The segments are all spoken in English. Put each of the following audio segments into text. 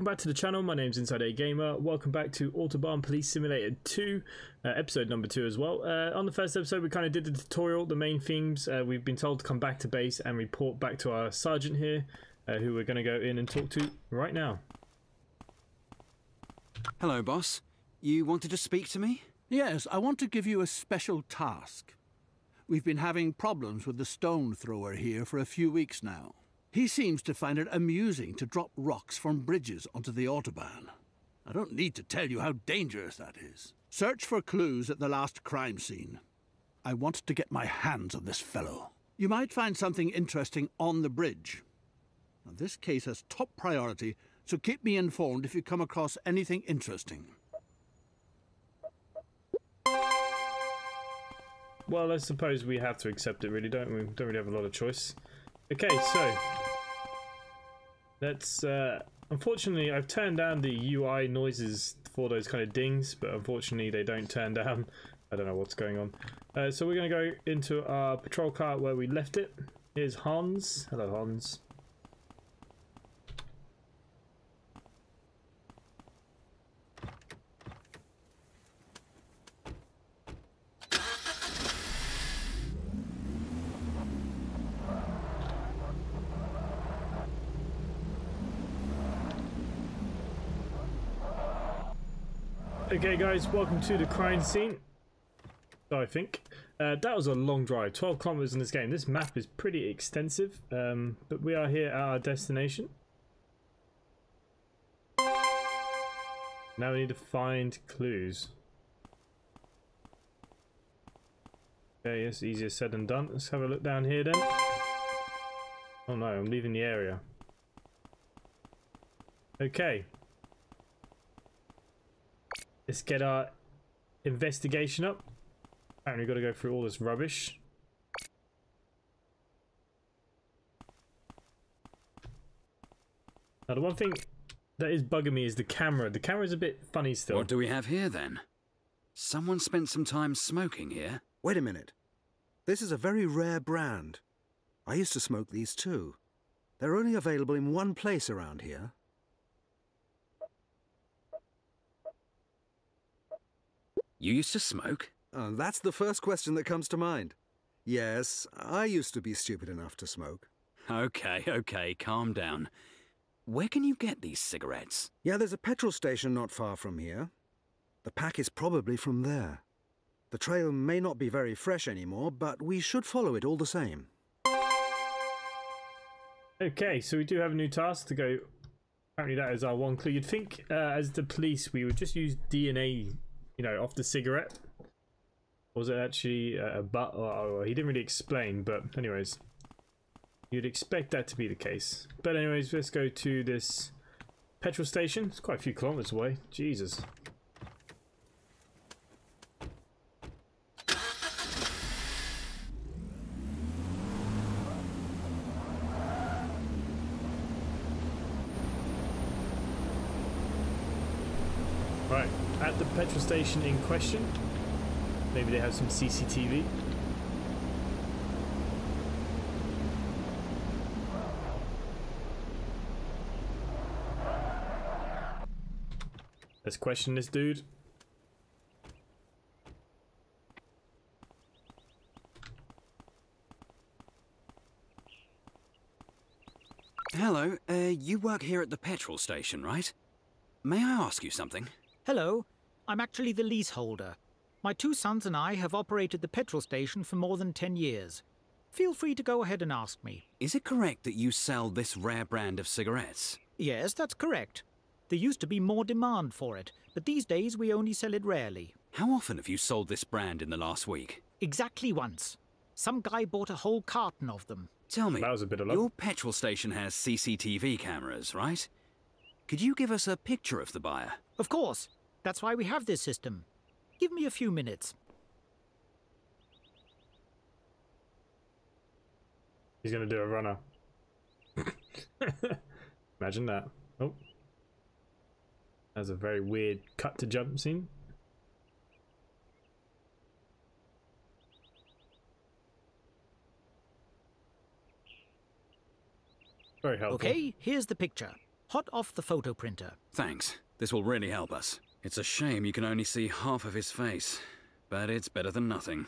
welcome back to the channel. My name's Inside A Gamer. Welcome back to Autobahn Police Simulator 2, uh, episode number 2 as well. Uh, on the first episode, we kind of did the tutorial, the main themes. Uh, we've been told to come back to base and report back to our sergeant here, uh, who we're going to go in and talk to right now. Hello, boss. You wanted to speak to me? Yes, I want to give you a special task. We've been having problems with the stone thrower here for a few weeks now. He seems to find it amusing to drop rocks from bridges onto the Autobahn. I don't need to tell you how dangerous that is. Search for clues at the last crime scene. I want to get my hands on this fellow. You might find something interesting on the bridge. Now, this case has top priority, so keep me informed if you come across anything interesting. Well, I suppose we have to accept it, really, don't we? Don't really have a lot of choice. Okay, so let's. Uh, unfortunately, I've turned down the UI noises for those kind of dings, but unfortunately, they don't turn down. I don't know what's going on. Uh, so we're going to go into our patrol car where we left it. Here's Hans. Hello, Hans. Okay, guys, welcome to the crime scene. I think uh, that was a long drive, 12 kilometers in this game. This map is pretty extensive, um, but we are here at our destination. Now we need to find clues. Okay, it's easier said than done. Let's have a look down here then. Oh no, I'm leaving the area. Okay, Let's get our investigation up. Apparently, we've got to go through all this rubbish. Now, the one thing that is bugging me is the camera. The camera is a bit funny still. What do we have here then? Someone spent some time smoking here. Wait a minute. This is a very rare brand. I used to smoke these too. They're only available in one place around here. You used to smoke? Oh, that's the first question that comes to mind. Yes, I used to be stupid enough to smoke. Okay, okay, calm down. Where can you get these cigarettes? Yeah, there's a petrol station not far from here. The pack is probably from there. The trail may not be very fresh anymore, but we should follow it all the same. Okay, so we do have a new task to go. Apparently, that is our one clue. You'd think, uh, as the police, we would just use DNA you know, off the cigarette? was it actually a butt? Or, he didn't really explain, but anyways, you'd expect that to be the case. But anyways, let's go to this petrol station. It's quite a few kilometers away. Jesus. Right, at the petrol station in question. Maybe they have some CCTV. Let's question this dude. Hello, uh, you work here at the petrol station, right? May I ask you something? Hello, I'm actually the leaseholder. My two sons and I have operated the petrol station for more than 10 years. Feel free to go ahead and ask me. Is it correct that you sell this rare brand of cigarettes? Yes, that's correct. There used to be more demand for it, but these days we only sell it rarely. How often have you sold this brand in the last week? Exactly once. Some guy bought a whole carton of them. Tell me, That was a bit of luck. your petrol station has CCTV cameras, right? Could you give us a picture of the buyer? Of course. That's why we have this system. Give me a few minutes. He's gonna do a runner. Imagine that. Oh. That's a very weird cut to jump scene. Very helpful. Okay, here's the picture. Hot off the photo printer. Thanks. This will really help us. It's a shame you can only see half of his face, but it's better than nothing.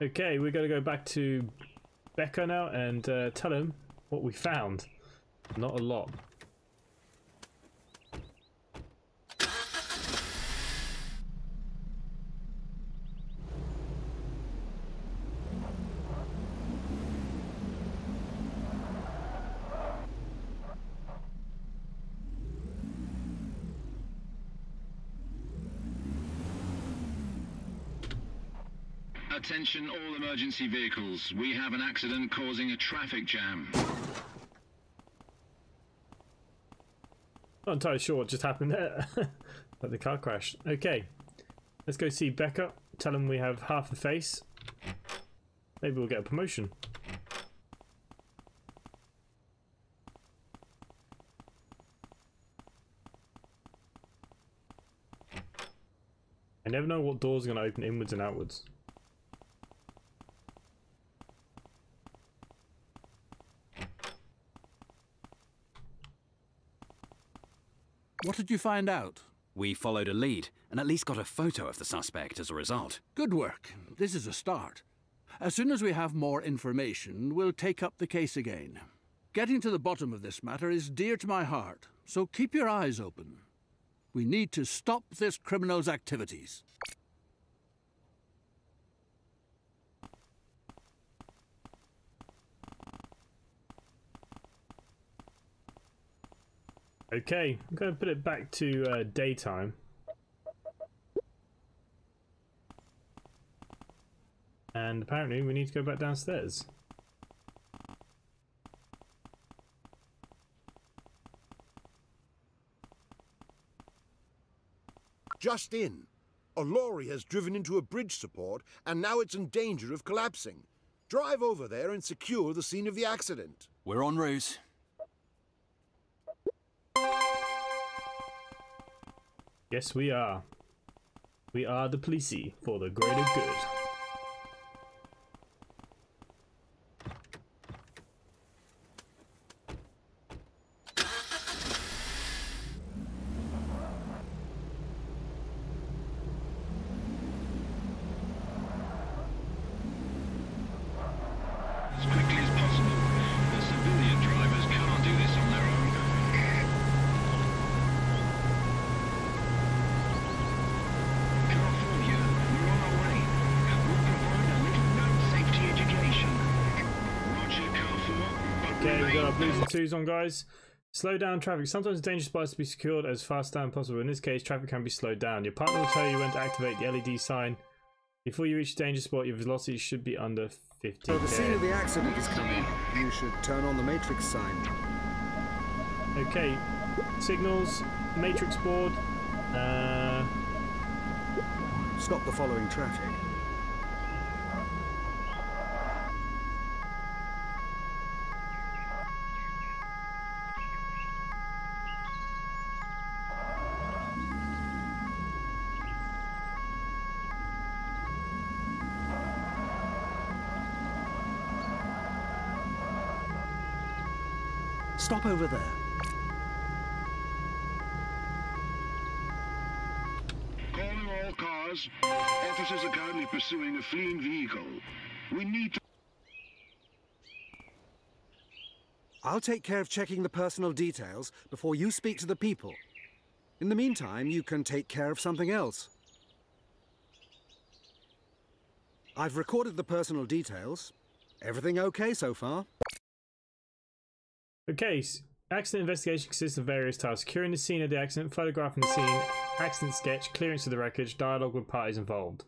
Okay, we're going to go back to Becker now and uh, tell him what we found. Not a lot. Attention all emergency vehicles. We have an accident causing a traffic jam. Not entirely sure what just happened there. but the car crashed. Okay. Let's go see Becker. Tell him we have half the face. Maybe we'll get a promotion. I never know what door's are going to open inwards and outwards. What did you find out? We followed a lead and at least got a photo of the suspect as a result. Good work. This is a start. As soon as we have more information, we'll take up the case again. Getting to the bottom of this matter is dear to my heart, so keep your eyes open. We need to stop this criminal's activities. Okay, I'm going to put it back to uh, daytime. And apparently we need to go back downstairs. Just in. A lorry has driven into a bridge support and now it's in danger of collapsing. Drive over there and secure the scene of the accident. We're en route. Yes, we are. We are the policey for the greater good. But Okay, we got our remain blues and twos on, guys. Slow down traffic. Sometimes dangerous spots to be secured as fast as possible. In this case, traffic can be slowed down. Your partner will tell you when to activate the LED sign. Before you reach the danger spot, your velocity should be under 50. So the scene of the accident is coming. You should turn on the matrix sign. Okay, signals, matrix board. Uh, Stop the following traffic. Stop over there. Calling all cars. Officers are currently pursuing a fleeing vehicle. We need to... I'll take care of checking the personal details before you speak to the people. In the meantime, you can take care of something else. I've recorded the personal details. Everything okay so far? Okay, s- accident investigation consists of various tasks. Securing the scene of the accident, photographing the scene, accident sketch, clearance of the wreckage, dialogue with parties involved.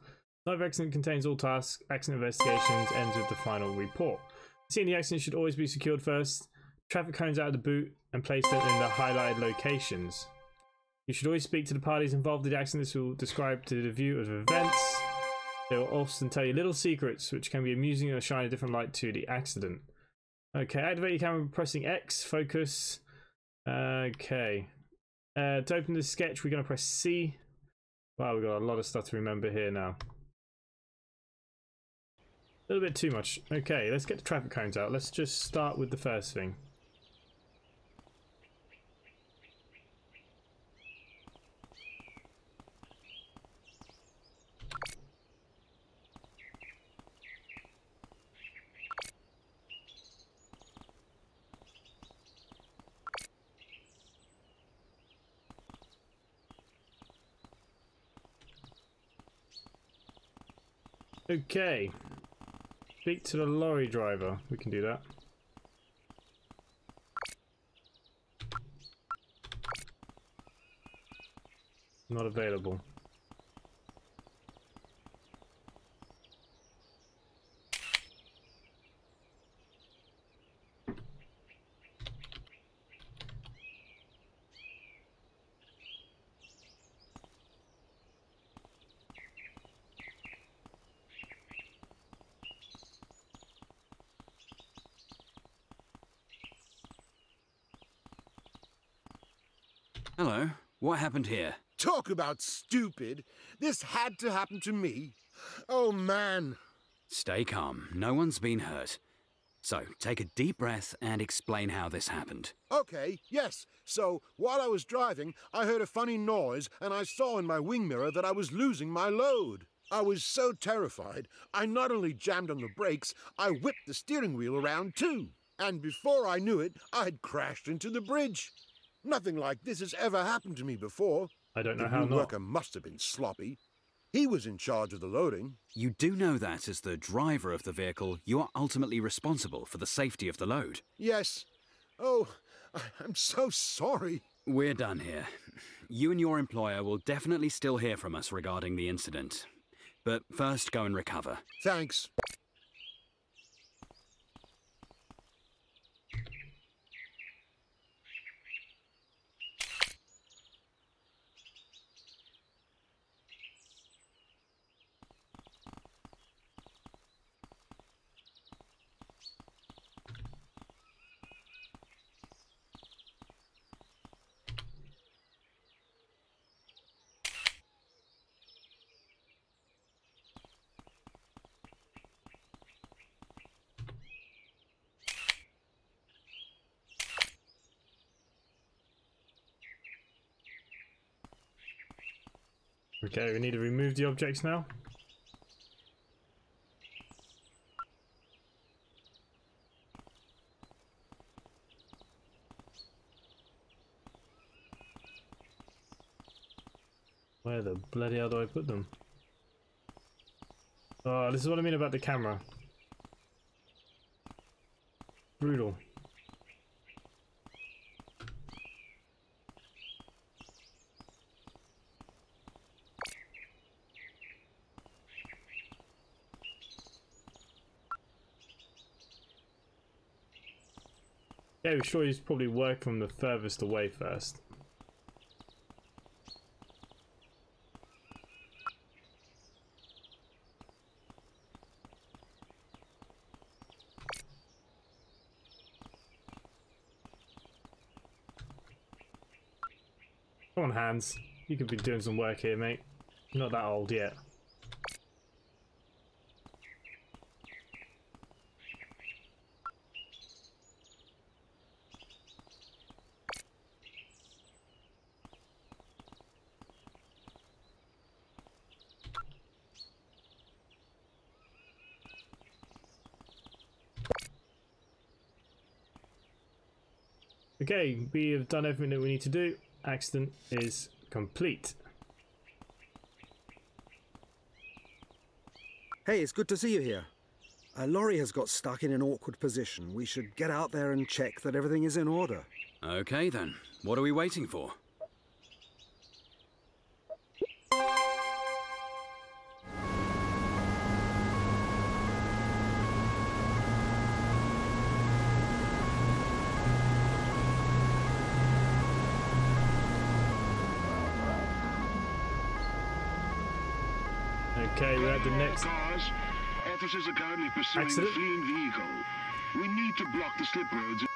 Live accident contains all tasks. Accident investigations ends with the final report. The scene of the accident should always be secured first. Traffic cones out of the boot and place them in the highlighted locations. You should always speak to the parties involved in the accident. This will describe to the view of events. They will often tell you little secrets which can be amusing or shine a different light to the accident. Okay, activate your camera by pressing X, focus. Okay. Uh, to open the sketch, we're going to press C. Wow, we've got a lot of stuff to remember here now. A little bit too much. Okay, let's get the traffic cones out. Let's just start with the first thing. Okay. Speak to the lorry driver. We can do that. Not available. Hello. What happened here? Talk about stupid. This had to happen to me. Oh, man. Stay calm. No one's been hurt. So, take a deep breath and explain how this happened. Okay, yes. So, while I was driving, I heard a funny noise and I saw in my wing mirror that I was losing my load. I was so terrified, I not only jammed on the brakes, I whipped the steering wheel around too. And before I knew it, I had crashed into the bridge. Nothing like this has ever happened to me before. I don't know the how new not. worker must have been sloppy. He was in charge of the loading. You do know that as the driver of the vehicle, you are ultimately responsible for the safety of the load. Yes. Oh, I'm so sorry. We're done here. You and your employer will definitely still hear from us regarding the incident. But first, go and recover. Thanks. Okay, we need to remove the objects now. Where the bloody hell do I put them? Oh, this is what I mean about the camera. Brutal. Yeah, we're sure he's probably work from the furthest away first. Come on, Hans. You could be doing some work here, mate. You're not that old yet. Okay, we have done everything that we need to do. Accident is complete. Hey, it's good to see you here. Uh, A lorry has got stuck in an awkward position. We should get out there and check that everything is in order. Okay then. What are we waiting for? Okay, we're at the next. Officers are currently pursuing Accident? a fleeing vehicle. We need to block the slip roads.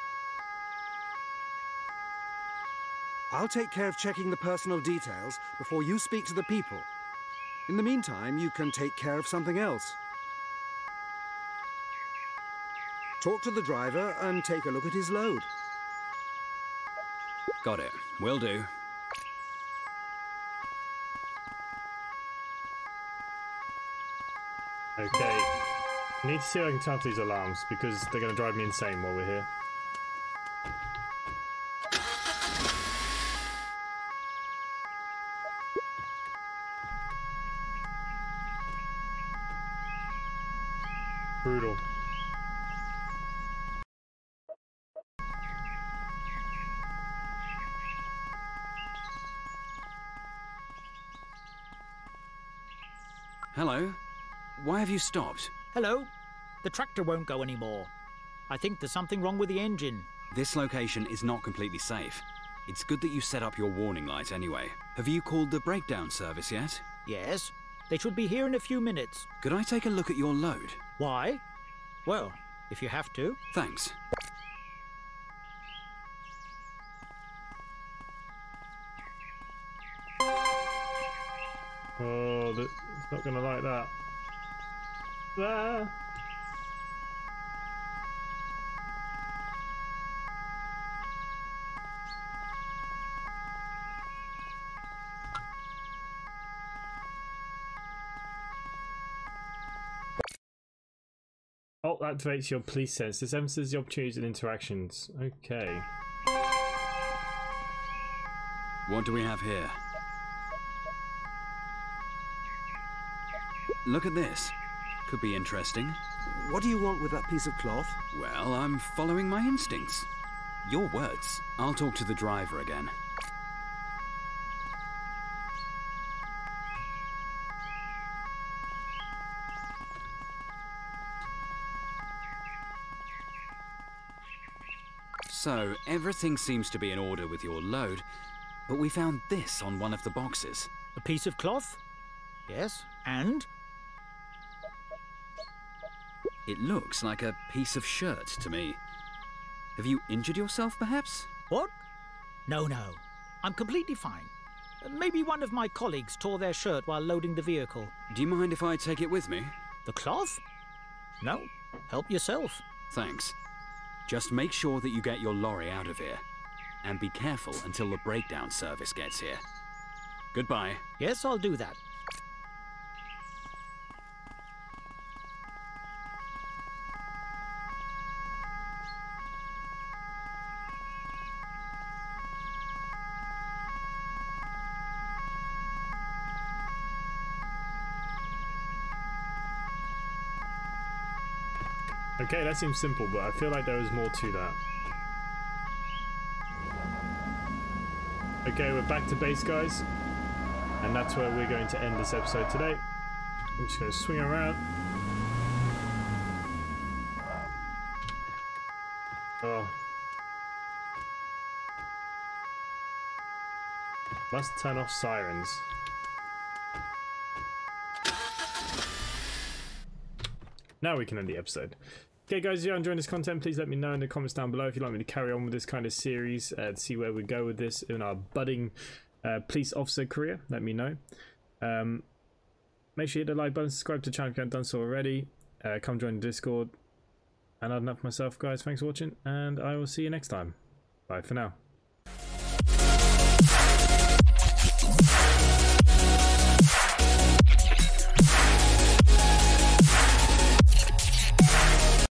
I'll take care of checking the personal details before you speak to the people. In the meantime, you can take care of something else. Talk to the driver and take a look at his load. Got it. Will do. Okay. I need to see if I can turn off these alarms because they're going to drive me insane while we're here. Brutal. Hello? Why have you stopped? Hello? The tractor won't go anymore. I think there's something wrong with the engine. This location is not completely safe. It's good that you set up your warning light anyway. Have you called the breakdown service yet? Yes? They should be here in a few minutes. Could I take a look at your load? Why? Well, if you have to. Thanks. Oh, it's not gonna like that. Ah. Alt activates your police sense. This emphasizes the opportunities and interactions. Okay. What do we have here? Look at this. Could be interesting. What do you want with that piece of cloth? Well, I'm following my instincts. Your words. I'll talk to the driver again. So, everything seems to be in order with your load, but we found this on one of the boxes. A piece of cloth? Yes. And? It looks like a piece of shirt to me. Have you injured yourself, perhaps? What? No, no. I'm completely fine. Maybe one of my colleagues tore their shirt while loading the vehicle. Do you mind if I take it with me? The cloth? No. Help yourself. Thanks. Just make sure that you get your lorry out of here. And be careful until the breakdown service gets here. Goodbye. Yes, I'll do that. Okay, that seems simple, but I feel like there was more to that. Okay, we're back to base, guys. And that's where we're going to end this episode today. I'm just going to swing around. Oh. Must turn off sirens. Now we can end the episode. Okay, guys, if you're enjoying this content, please let me know in the comments down below if you'd like me to carry on with this kind of series and see where we go with this in our budding uh, police officer career. Let me know. Um, make sure you hit the like button, subscribe to the channel if you haven't done so already. Uh, come join the Discord. And I'd enough myself, guys. Thanks for watching, and I will see you next time. Bye for now.